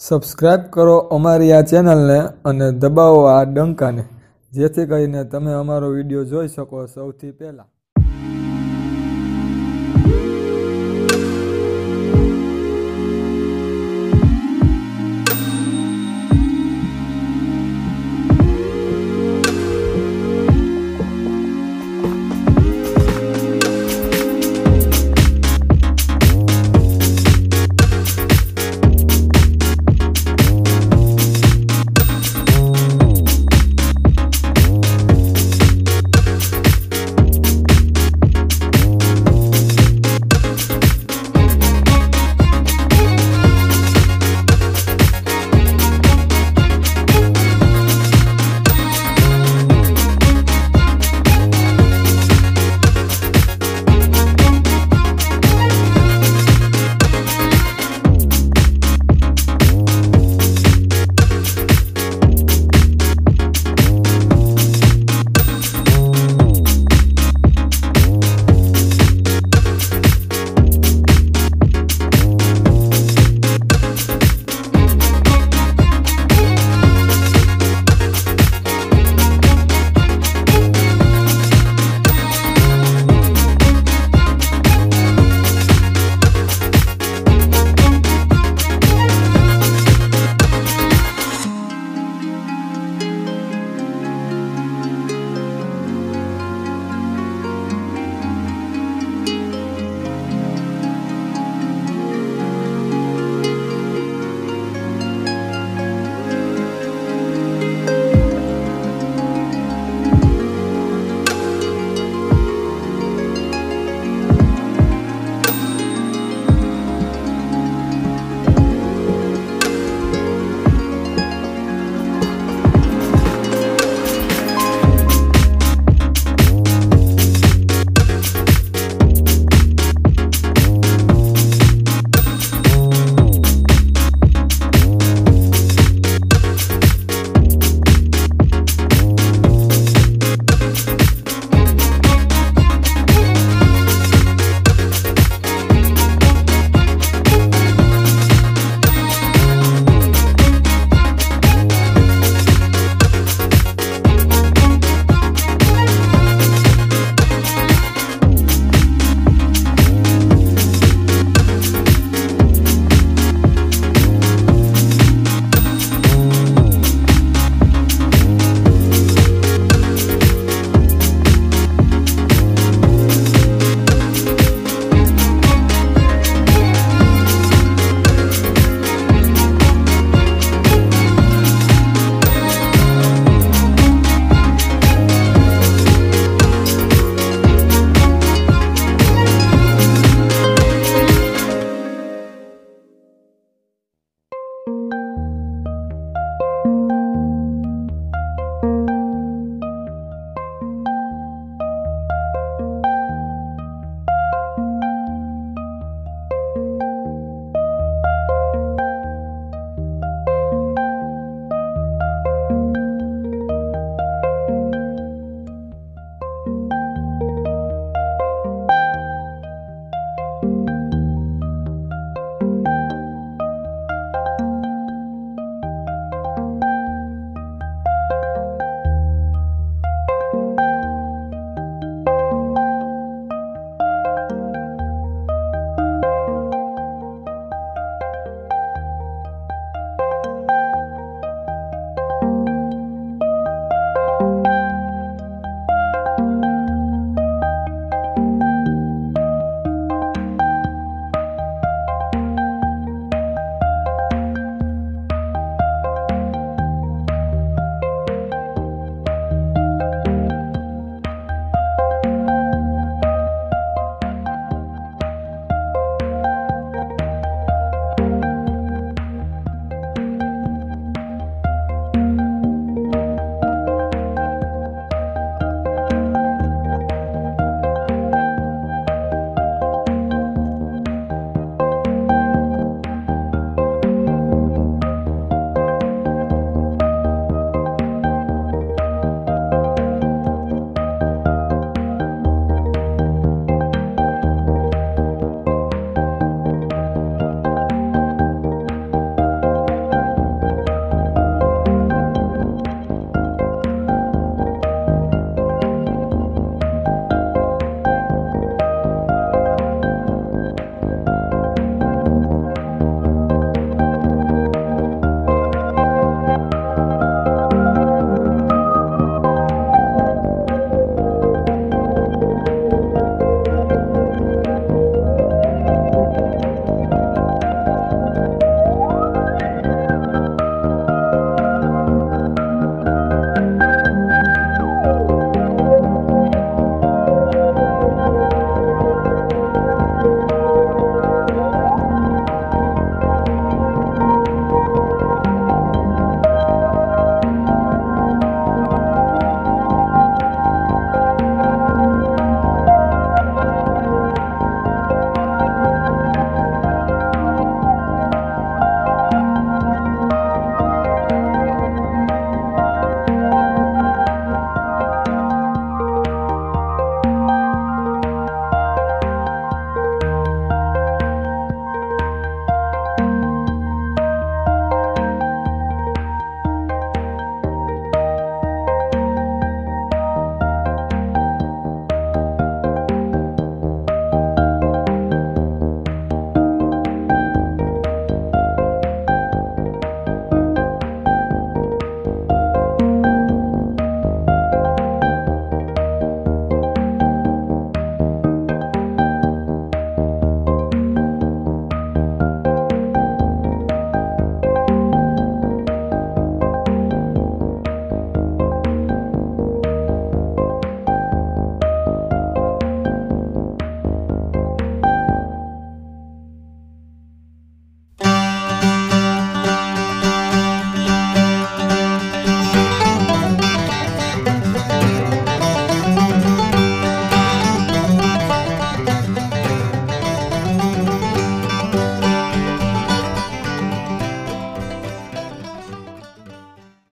Subscribe કરો અમારી આ ચેનલને અને દબાવો આ ડંકાને. જેથી કરીને તમે અમારો વીડિયો જોઈ શકો સૌથી પહેલાં.